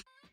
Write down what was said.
you